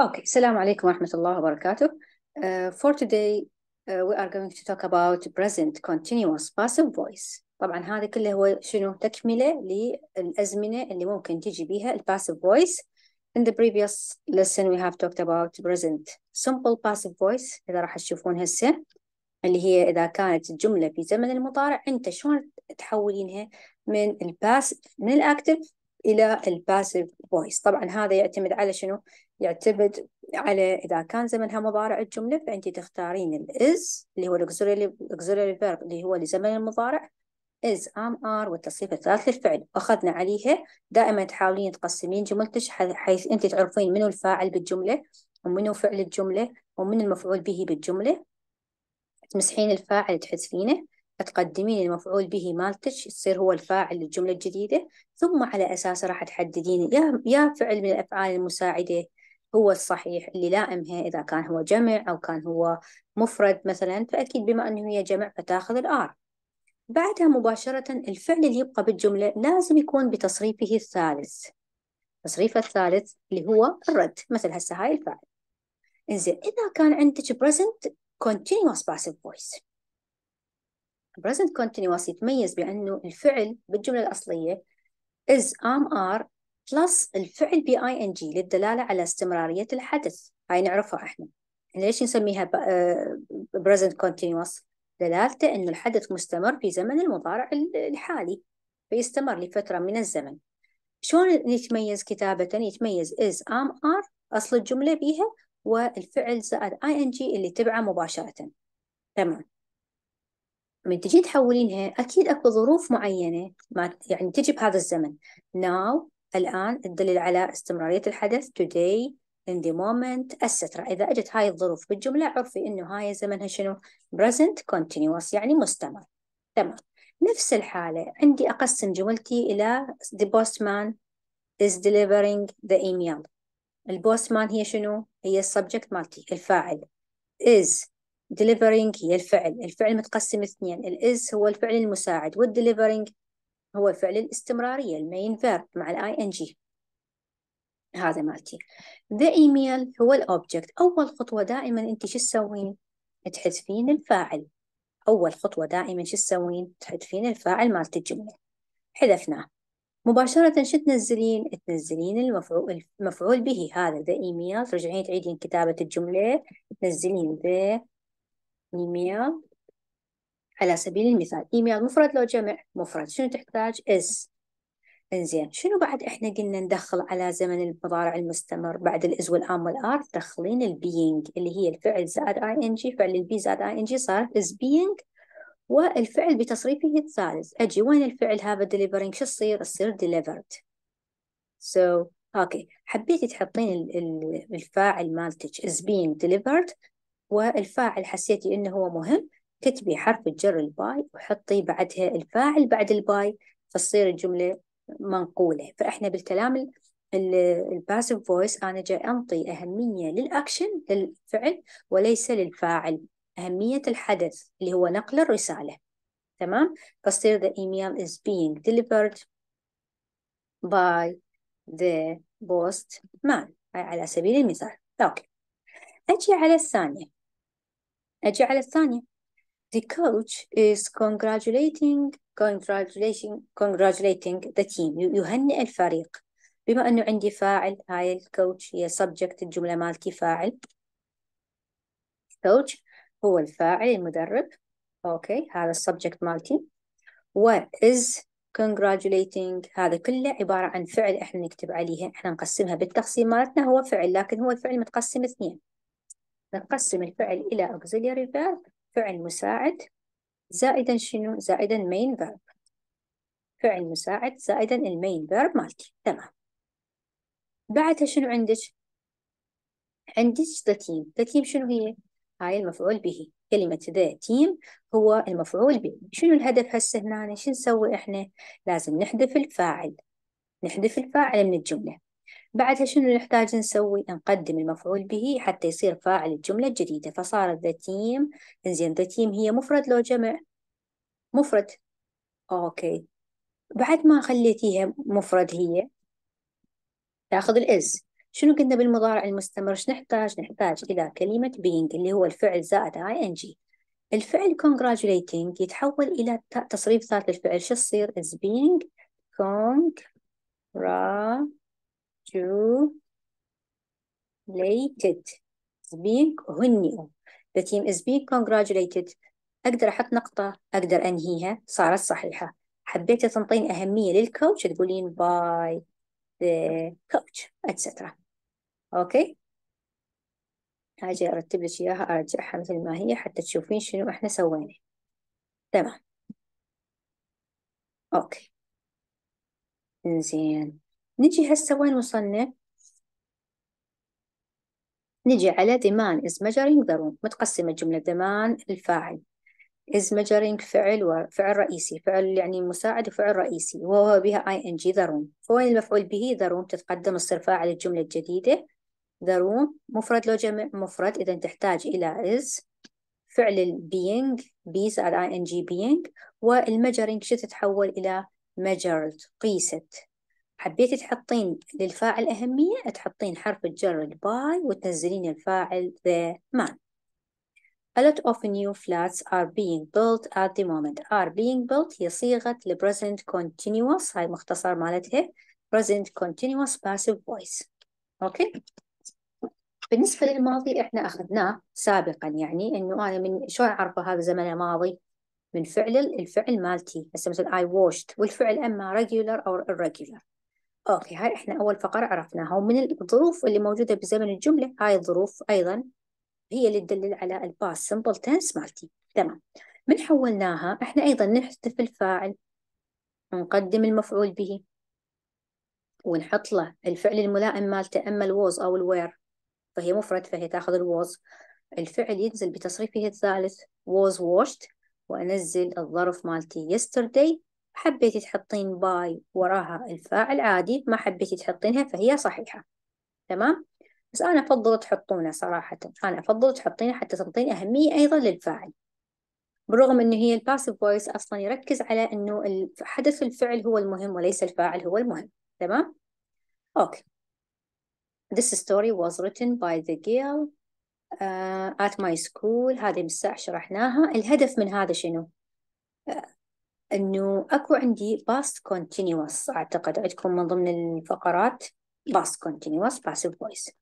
Okay, السلام عليكم ورحمة الله وبركاته. Uh, for today, uh, we are going to talk about present continuous passive voice. طبعا هذا كله هو شنو تكملة للأزمنة اللي ممكن تجي بيها ال passive voice. In the previous lesson we have talked about present simple passive voice إذا راح تشوفون هسه اللي هي إذا كانت الجملة في زمن المضارع أنت شلون تحولينها من الباس من الأكتف إلى ال passive voice طبعا هذا يعتمد على شنو يعتمد على إذا كان زمنها مضارع الجملة فأنت تختارين ال is اللي هو ال auxiliary verb اللي هو لزمن المضارع. is am are والتصريف الثالث للفعل. أخذنا عليها. دائما تحاولين تقسمين جملتك حيث أنت تعرفين منو الفاعل بالجملة ومنو فعل الجملة ومن المفعول به بالجملة. تمسحين الفاعل تحذفينه. تقدمين المفعول به مالتك يصير هو الفاعل للجملة الجديدة. ثم على أساسه راح تحددين يا يا فعل من الأفعال المساعدة هو الصحيح اللي لائمها إذا كان هو جمع أو كان هو مفرد مثلا فأكيد بما أنه هي جمع فتاخذ الآر. بعدها مباشرة الفعل اللي يبقى بالجملة لازم يكون بتصريفه الثالث. تصريفه الثالث اللي هو الرد مثل هسه هاي الفاعل إنزين إذا كان عندك present continuous passive voice. present continuous يتميز بأنه الفعل بالجملة الأصلية is am are plus الفعل ب ing للدلالة على استمرارية الحدث. هاي نعرفها إحنا. ليش نسميها present continuous دلالته أن الحدث مستمر في زمن المضارع الحالي فيستمر لفترة من الزمن. شلون يتميز كتابة؟ يتميز is am are أصل الجملة بيها والفعل زائد ing اللي تبعه مباشرة. تمام. من تجي تحولينها أكيد أكو ظروف معينة ما يعني تجي بهذا الزمن. Now الآن تدلل على استمرارية الحدث today in the moment etc إذا أجت هاي الظروف بالجملة عرفي إنه هاي زمنها شنو؟ present continuous يعني مستمر. تمام. نفس الحالة. عندي أقسم جملتي إلى the postman is delivering the email. ال postman هي شنو؟ هي ال subject مالتي. الفاعل is delivering هي الفعل. الفعل متقسم اثنين. ال is هو الفعل المساعد. وال delivering هو فعل الاستمرارية ال main verb مع ال ing هذا مالتي. The email هو ال object أول خطوة دائما أنت شو تسوين؟ تحذفين الفاعل. أول خطوة دائما شو تسوين؟ تحذفين الفاعل مالت الجملة. حذفناه. مباشرة شو تنزلين؟ تنزلين المفعول المفعول به هذا. The email. ترجعين تعيدين كتابة الجملة. تنزلين the email على سبيل المثال إيميل مفرد لو جمع مفرد شنو تحتاج؟ is إنزين شنو بعد إحنا قلنا ندخل على زمن المضارع المستمر بعد ال is وال am وال are؟ تدخلين ال being اللي هي الفعل زائد ing فعل ال be زائد ing صار is being والفعل بتصريفه الثالث. أجي وين الفعل هذا delivering شو تصير؟ تصير delivered. So okay. حبيتي تحطين الفاعل مالتك is being delivered والفاعل حسيتي إنه هو مهم. كتبي حرف الجر ال by وحطي بعدها الفاعل بعد ال by فتصير الجملة منقولة. فإحنا بالكلام ال passive voice أنا جاي أنطي أهمية للأكشن للفعل وليس للفاعل. أهمية الحدث اللي هو نقل الرسالة. تمام؟ فتصير the email is being delivered by the postman على سبيل المثال. أوكي. أجي على الثانية. أجي على الثانية. The coach is congratulating congratulating congratulating the team. يهنئ الفريق. بما أنه عندي فاعل هاي الكوتش هي subject الجملة مالتي فاعل. Coach هو الفاعل المدرب. Okay هذا ال subject مالتي. و is congratulating هذا كله عبارة عن فعل إحنا نكتب عليها إحنا نقسمها بالتقسيم مالتنا. هو فعل لكن هو الفعل متقسم اثنين. نقسم الفعل إلى auxiliary verb فعل مساعد زائدا شنو؟ زائدا main verb. فعل مساعد زائدا ال main verb مالتي. تمام. بعدها شنو عندك؟ عندك the team. شنو هي؟ هاي المفعول به. كلمة the team هو المفعول به. شنو الهدف هسه هنا؟ شو نسوي إحنا؟ لازم نحذف الفاعل. نحذف الفاعل من الجملة. بعدها شنو نحتاج نسوي؟ نقدم المفعول به حتى يصير فاعل الجملة الجديدة. فصارت the team انزين the team هي مفرد لو جمع. مفرد. okay. بعد ما خليتيها مفرد هي تاخذ الاز شنو قلنا بالمضارع المستمر؟ إيش نحتاج؟ نحتاج إلى كلمة being اللي هو الفعل زائد ing. الفعل congratulating يتحول إلى تصريف ثالث للفعل شو تصير؟ Is being congratulated is being هنئ the team is being congratulated. أقدر أحط نقطة أقدر أنهيها. صارت صحيحة. حبيتي تنطين أهمية لل coach. تقولين by the coach etc okay هاجي أرتب لك إياها أرجعها مثل ما هي حتى تشوفين شنو إحنا سوينا. تمام. okay زين نجي هسه وين وصلنا؟ نجي على man is measuring the room. متقسمة the man الفاعل. Is measuring فعل وفعل رئيسي. فعل يعني مساعد وفعل رئيسي. وهو بها ing the room. فوين المفعول به the room تتقدم تصير فاعل الجملة الجديدة. The room مفرد لو جمع مفرد. إذا تحتاج إلى is فعل ال being. Be زائد ing being. والmeasuring شو تتحول إلى measured قيست. حبيتي تحطين للفاعل أهمية تحطين حرف الجر الباي وتنزلين الفاعل the man A lot of new flats are being built at the moment. Are being built هي صيغة ال present continuous هاي مختصر مالتها present continuous passive voice. okay؟ بالنسبة للماضي إحنا أخذناه سابقا يعني إنه أنا من شلون أعرفه هذا زمن ماضي؟ من فعل الفعل مالتي هسه مثل I washed والفعل أما regular أو irregular. okay هاي إحنا أول فقرة عرفناها. ومن الظروف اللي موجودة بزمن الجملة هاي الظروف أيضا هي اللي تدلل على ال past simple tense مالتي. تمام. من حولناها إحنا أيضا نحذف الفاعل ونقدم المفعول به ونحط له الفعل الملائم مالته إما ال was أو ال were فهي مفرد فهي تأخذ ال was الفعل ينزل بتصريفه الثالث was washed وأنزل الظرف مالتي yesterday. حبيتي تحطين by وراها الفاعل عادي ما حبيتي تحطينها فهي صحيحة. تمام؟ بس أنا أفضل تحطونه صراحة. أنا أفضل تحطينه حتى تعطين أهمية أيضا للفاعل. بالرغم أنه هي ال passive voice أصلا يركز على أنه حدث الفعل هو المهم وليس الفاعل هو المهم. تمام؟ okay. This story was written by the girl uh, at my school. هذه بالساعة شرحناها. الهدف من هذا شنو؟ أنه أكو عندي past continuous. أعتقد عندكم من ضمن الفقرات past continuous passive voice.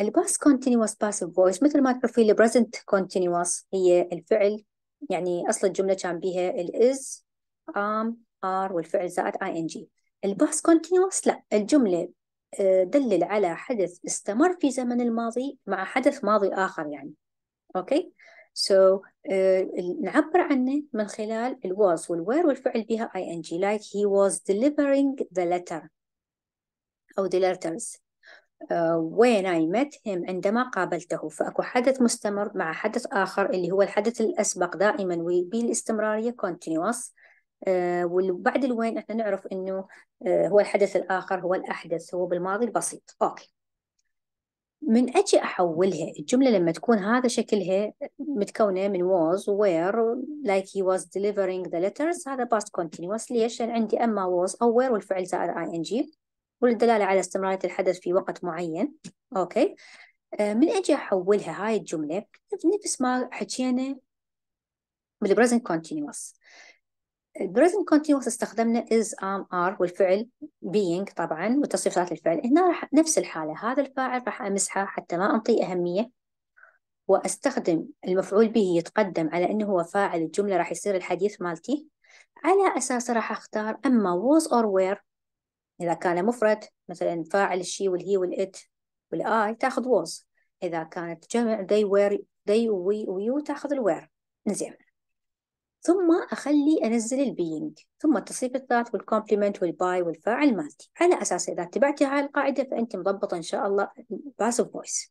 ال past continuous passive voice مثل ما تعرفين ال present continuous هي الفعل يعني أصل الجملة كان بيها ال is am are والفعل زائد ing. ال past continuous لا الجملة آه، دلل على حدث استمر في زمن الماضي مع حدث ماضي آخر يعني. okay؟ So uh, نعبر عنه من خلال ال was وال were والفعل بها ing like he was delivering the letter أو the letters. When I met him عندما قابلته. فأكو حدث مستمر مع حدث آخر اللي هو الحدث الأسبق دائما وبالاستمرارية continuous. Uh, وبعد الوين إحنا نعرف إنه uh, هو الحدث الآخر هو الأحدث هو بالماضي البسيط. أوكي من أجي أحولها الجملة لما تكون هذا شكلها متكونة من was where like he was delivering the letters هذا past continuous. ليش؟ لأن عندي أما was أو where والفعل زائد ing والدلالة على استمرارية الحدث في وقت معين. okay؟ آه من أجي أحولها هاي الجملة نفس ما حكينا بال present continuous ال present continuous استخدمنا is am are والفعل being طبعا وتصريفات الفعل هنا راح نفس الحالة. هذا الفاعل راح أمسحه حتى ما أنطي أهمية. وأستخدم المفعول به يتقدم على إنه هو فاعل الجملة راح يصير الحديث مالتي. على اساسه راح أختار أما was or were. إذا كان مفرد مثلا فاعل الشي والهي والإت والآي تأخذ was. إذا كانت جمع they were they we و you تأخذ ال were زين. ثم أخلي أنزل ال being ثم التصريف الذات وال complement وال by والفاعل مالتي على أساس إذا اتبعتي هاي القاعدة فأنت مضبطة إن شاء الله passive voice.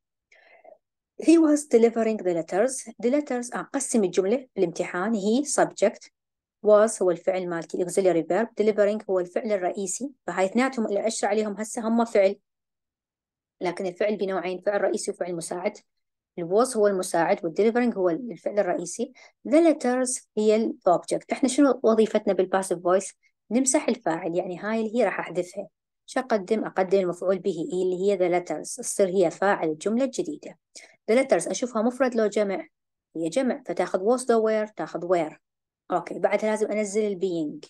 He was delivering the letters. The letters أقسم الجملة بالامتحان هي subject was هو الفعل مالتي. Auxiliary verb delivering هو الفعل الرئيسي. فهاي اثنيناتهم اللي أشر عليهم هسه هم فعل. لكن الفعل بنوعين فعل رئيسي وفعل مساعد. ال was هو المساعد وال delivering هو الفعل الرئيسي. The letters هي ال object إحنا شنو وظيفتنا بال passive voice نمسح الفاعل يعني هاي اللي هي راح أحذفها. شو أقدم؟ المفعول به اللي هي the letters. تصير هي فاعل الجملة الجديدة the letters أشوفها مفرد لو جمع. هي جمع فتاخذ was the were تاخذ were. okay بعدها لازم أنزل ال being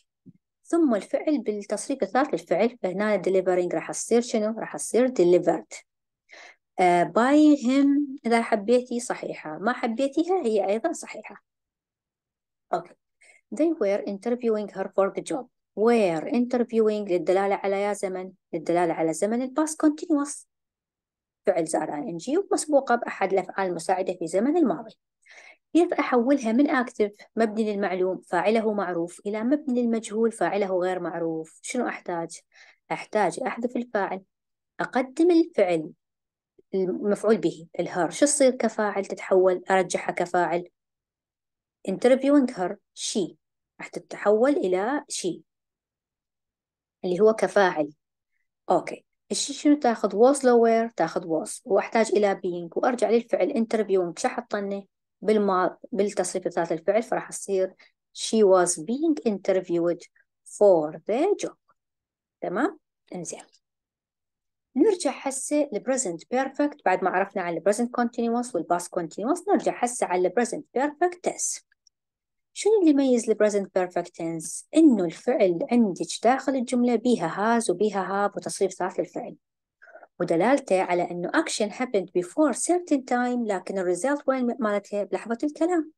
ثم الفعل بالتصريف الثالث للفعل فهنا delivering راح تصير شنو؟ راح تصير delivered. Uh, by him إذا حبيتي صحيحة ما حبيتيها هي أيضا صحيحة. okay. They were interviewing her for the job. Were interviewing للدلالة على يا زمن للدلالة على زمن ال past continuous. فعل زار عن إنجي ومسبوقة بأحد الأفعال المساعدة في زمن الماضي. كيف أحولها من أكتف مبني للمعلوم فاعله معروف إلى مبني للمجهول فاعله غير معروف؟ شنو أحتاج؟ أحتاج أحذف الفاعل. أقدم الفعل. المفعول به الهر شو تصير كفاعل؟ تتحول. أرجعها كفاعل. interviewing her. she. راح تتحول إلى she. اللي هو كفاعل. okay. ال she شنو؟ تاخذ was were تاخذ was. وأحتاج إلى being. وأرجع للفعل interviewing شو حطني بالما بالتصريف الثالث الفعل. فراح تصير she was being interviewed for the job. تمام؟ انزين. نرجع هسه ل present perfect بعد ما عرفنا عن ال present continuous وال past continuous نرجع هسه على ال present perfect tense شنو اللي يميز ال present perfect tense إنه الفعل عندك داخل الجملة بيها has وبيها have وتصريف ثالث للفعل. ودلالته على إنه action happened before certain time لكن ال result وين مالتها؟ بلحظة الكلام.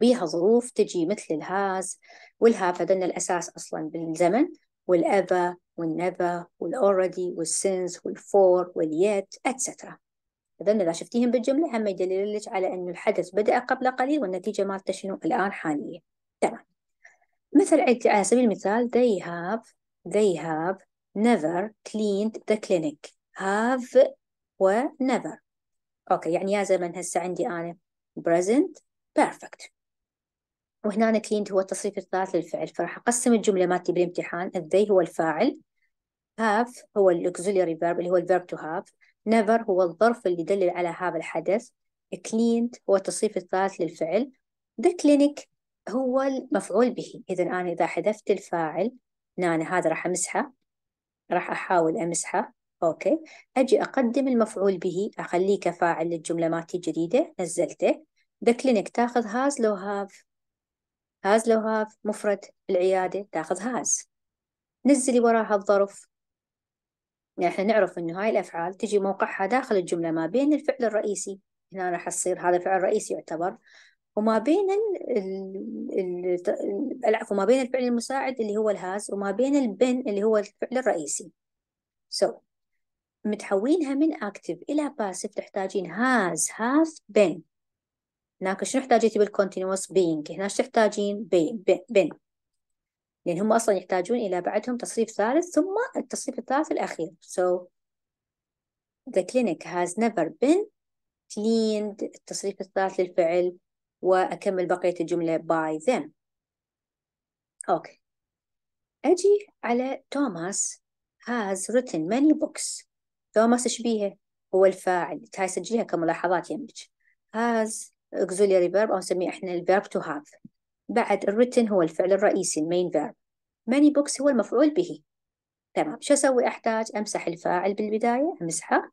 بيها ظروف تجي مثل ال has وال have هذن الأساس أصلا بالزمن. والأبا والنبا والأوريدي والسنس والفور واليت اتسترا إذن إذا شفتيهم بالجملة هم يدلل لك على أن الحدث بدأ قبل قليل والنتيجة مالته شنو الآن حاليا. تمام. مثل على سبيل المثال they have they have never cleaned the clinic. Have و never. أوكي يعني يا زمن هسه عندي أنا present perfect. وهنا cleaned هو التصريف الثالث للفعل. فراح أقسم الجملة مالتي بالامتحان. They هو الفاعل. Have هو الauxiliary verb اللي هو الverb to have. Never هو الظرف اللي يدلل على هذا الحدث. Cleaned هو التصريف الثالث للفعل. The clinic هو المفعول به. إذا أنا إذا حذفت الفاعل هنا هذا راح أمسحه. راح أحاول أمسحه. أوكي. أجي أقدم المفعول به. أخليه كفاعل للجملة مالتي الجديدة نزلته. The clinic تاخذ has لو have. has لو have مفرد العيادة تاخذ هاز. نزلي وراها الظرف يعني إحنا نعرف إنه هاي الأفعال تجي موقعها داخل الجملة ما بين الفعل الرئيسي. هنا راح تصير هذا فعل رئيسي يعتبر. وما بين العفو ما بين الفعل المساعد اللي هو الهاز وما بين البن اللي هو الفعل الرئيسي. So متحولينها من active إلى passive تحتاجين has have been هناك شنو احتاجيتي بال continuous being هنا شو تحتاجين been been لأن هم أصلا يحتاجون إلى بعدهم تصريف ثالث ثم التصريف الثالث الأخير. So the clinic has never been cleaned. التصريف الثالث للفعل وأكمل بقية الجملة by them. أوكي أجي على توماس has written many books. توماس إيش بيها هو الفاعل. هاي سجليها كملاحظات يمك has auxiliary verb أو نسميه إحنا الverb to have. بعد written هو الفعل الرئيسي ال main verb. Many books هو المفعول به. تمام. شو أسوي؟ أحتاج أمسح الفاعل بالبداية أمسحه.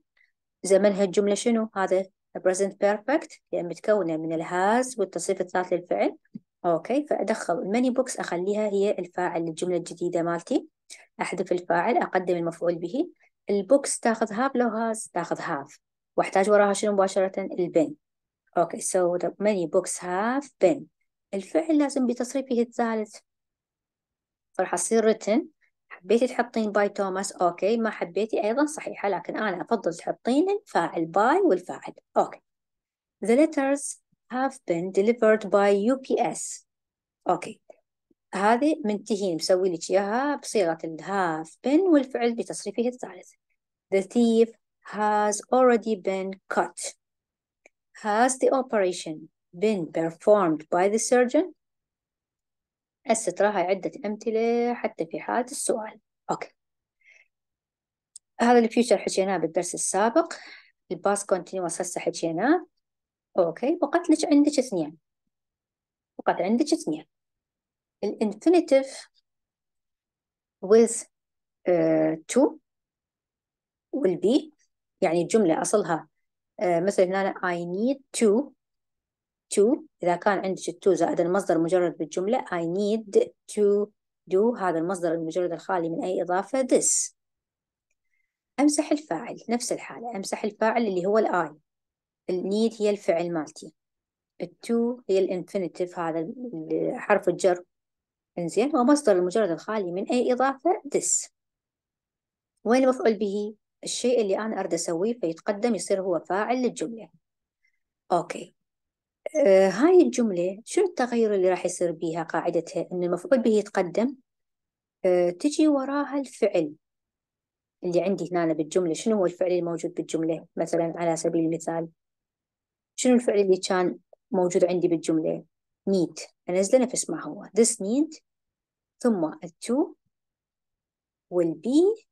زمنها الجملة شنو؟ هذا present perfect لأن متكونة من ال has والتصريف الثالث للفعل. أوكي. فأدخل. ال many books أخليها هي الفاعل للجملة الجديدة مالتي. أحذف الفاعل أقدم المفعول به. ال books تاخذ have لو has تاخذ have وأحتاج وراها شنو مباشرة؟ ال been Okay, so the many books have been. الفعل لازم بتصريفه الثالث. فراح written. حبيتي تحطين by توماس أوكي ما حبيتي أيضا صحيحة لكن أنا أفضل تحطين الفاعل by والفاعل. أوكي The letters have been delivered by UPS أوكي هذه منتهين مسوي لك إياها بصيغة ال have been والفعل بتصريفه الثالث. The thief has already been cut. Has the operation been performed by the surgeon? السترة هاي عدة أمثلة حتى في حالة السؤال. أوكي. هذا ال future حكيناه بالدرس السابق. ال past continuous هسه حكيناه. أوكي. بقت لك عندك اثنين. بقت عندك اثنين. ال infinitive with to وال be يعني الجملة أصلها uh, مثل هنا I need to to إذا كان عندك to زائد المصدر مجرد بالجملة I need to do هذا المصدر المجرد الخالي من أي إضافة this. أمسح الفاعل نفس الحالة أمسح الفاعل اللي هو ال I ال need هي الفعل مالتي. ال to هي ال infinitive هذا حرف الجر. إنزين ومصدر المجرد الخالي من أي إضافة this. وين المفعول به؟ الشيء اللي أنا أريد أسويه فيتقدم يصير هو فاعل للجملة. أوكي. آه هاي الجملة شو التغير اللي راح يصير بيها قاعدتها؟ إن المفعول به يتقدم. آه تجي وراها الفعل اللي عندي هنا بالجملة. شنو هو الفعل الموجود بالجملة؟ مثلا على سبيل المثال. شنو الفعل اللي كان موجود عندي بالجملة؟ need. أنزله نفس ما هو. This need ثم ال to وال be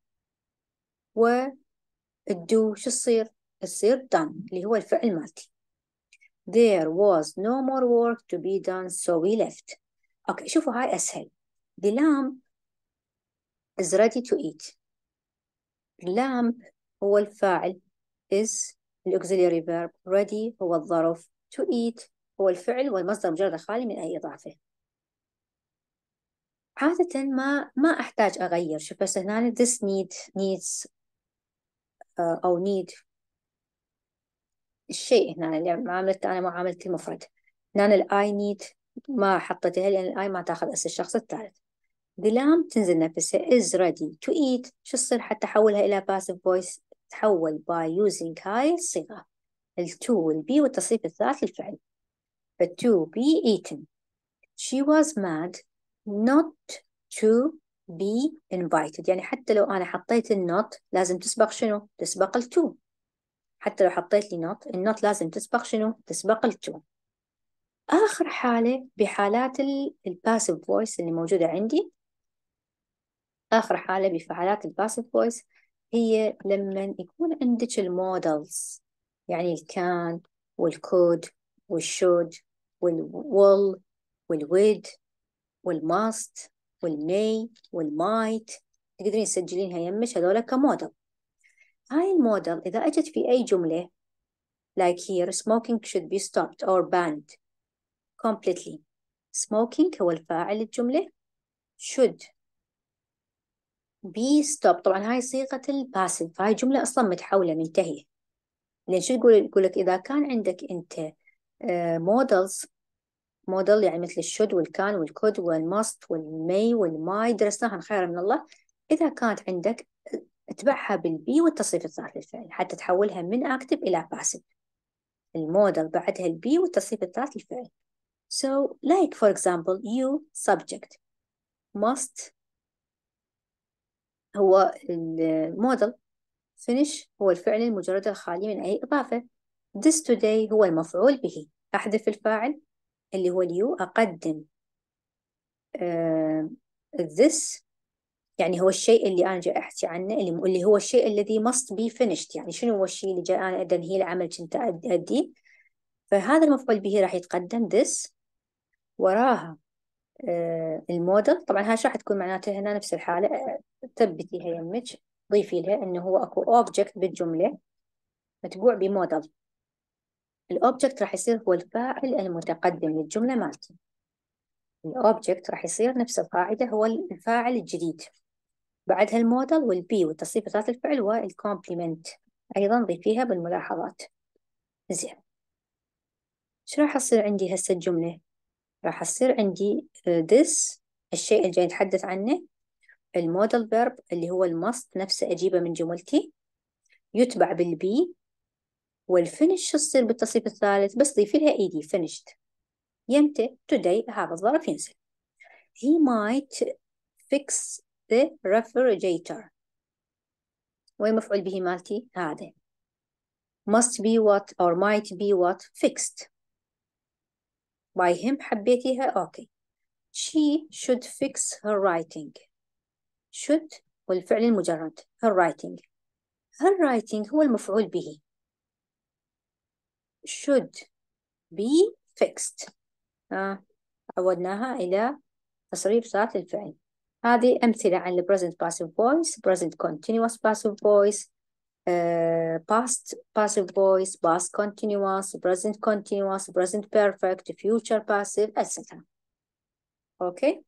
وال do شو تصير؟ تصير done اللي هو الفعل مالتي. There was no more work to be done so we left. أوكي شوفوا هاي أسهل. The lamp is ready to eat. lamp هو الفاعل is الauxiliary verb ready هو الظرف. To eat هو الفعل والمصدر مجرد خالي من أي إضافة. عادة ما ما أحتاج أغير. شوف بس هنا this need needs أو need الشيء هنا اللي معاملته أنا معاملة المفرد. هنا ال I need ما حطيتها لأن ال I ما تأخذ s الشخص الثالث. The lamb تنزل نفسها is ready to eat. شو تصير؟ حتى أحولها إلى passive voice تحول by using هاي الصيغة. ال to وال be والتصريف الثالث للفعل. ف to be eaten. She was mad not to be invited يعني حتى لو أنا حطيت ال not لازم تسبق شنو؟ تسبق ال to حتى لو حطيت لي not ال not لازم تسبق شنو؟ تسبق ال to آخر حالة بحالات ال passive voice اللي موجودة عندي آخر حالة بحالات ال passive voice هي لما يكون عندك ال modals يعني الكان والكود والشود والول والويد والماست والمي والمايت. تقدرين تسجلينها يمش؟ هذولا ك modal. هاي ال modal إذا أجت في أي جملة like here smoking should be stopped or banned completely. Smoking هو الفاعل الجملة. Should be stopped. طبعا هاي صيغة ال passive هاي جملة أصلا متحولة منتهية. لأن شو تقول يقول لك إذا كان عندك أنت uh, modal يعني مثل الشود والكان والكود والماست والمي والماي درسناها خير من الله. إذا كانت عندك اتبعها بال be والتصريف الثالث للفعل حتى تحولها من active إلى passive ال modal بعدها ال be والتصريف الثالث للفعل. So like for example you subject. Must هو ال modal. Finish هو الفعل المجرد الخالي من أي إضافة. This today هو المفعول به. أحذف الفاعل. اللي هو ال you أقدم uh, this. يعني هو الشيء اللي أنا جاي أحكي عنه اللي, اللي هو الشيء الذي must be finished. يعني شنو هو الشيء اللي جاي أنا أنهي العمل كنت أديه فهذا المفعول به راح يتقدم this. وراها uh, ال modal. طبعا هاي راح تكون معناتها هنا؟ نفس الحالة. ثبتيها يمك ضيفي لها إنه هو أكو object بالجملة متبوع ب modal. ال object راح يصير هو الفاعل المتقدم للجملة مالتي ال object راح يصير نفس القاعدة هو الفاعل الجديد. بعدها ال modal وال be والتصريف ذات الفعل وال complement أيضا ضيفيها بالملاحظات. زين. شو راح يصير عندي هسه الجملة؟ راح يصير عندي this الشيء اللي جاي نتحدث عنه ال modal verb اللي هو ال must نفسه أجيبه من جملتي. يتبع بال be وال finish تصير بالتصريف الثالث بس ضيفي لها ed finished يمتى today هذا الظرف ينزل he might fix the refrigerator وين مفعول به مالتي هذا must be what or might be what fixed by him حبيتيها أوكي she should fix her writing should والفعل المجرد her writing her writing هو المفعول به should be fixed آه. عودناها إلى تصريف ذات الفعل هذه أمثلة عن ال present passive voice present continuous passive voice uh, past passive voice past continuous present continuous present perfect future passive etc okay